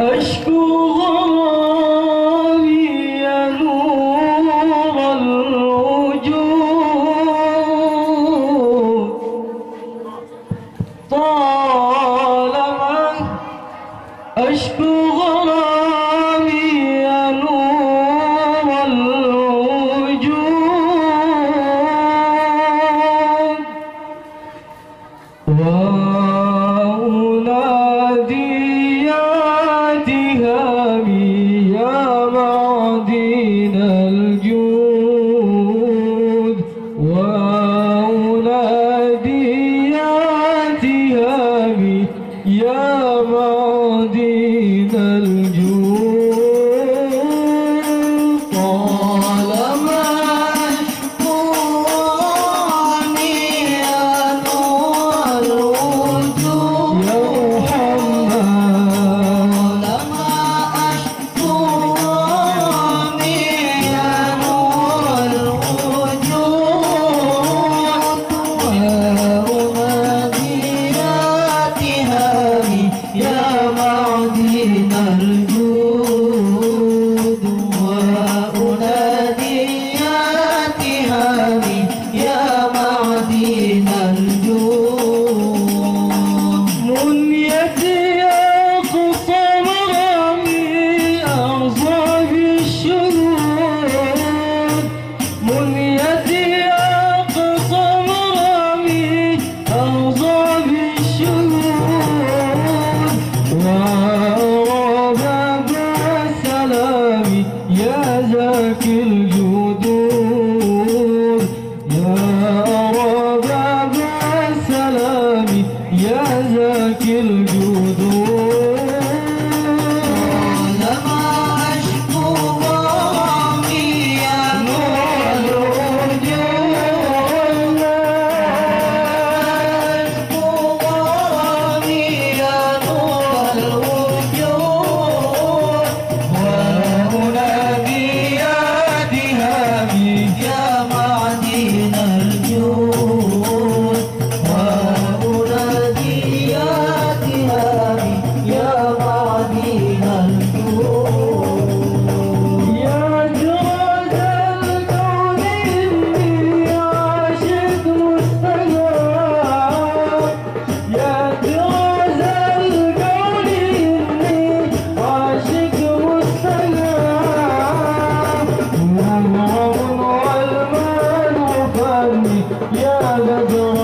أشكو غرامي نور الوجود. طالما أشكو I love you.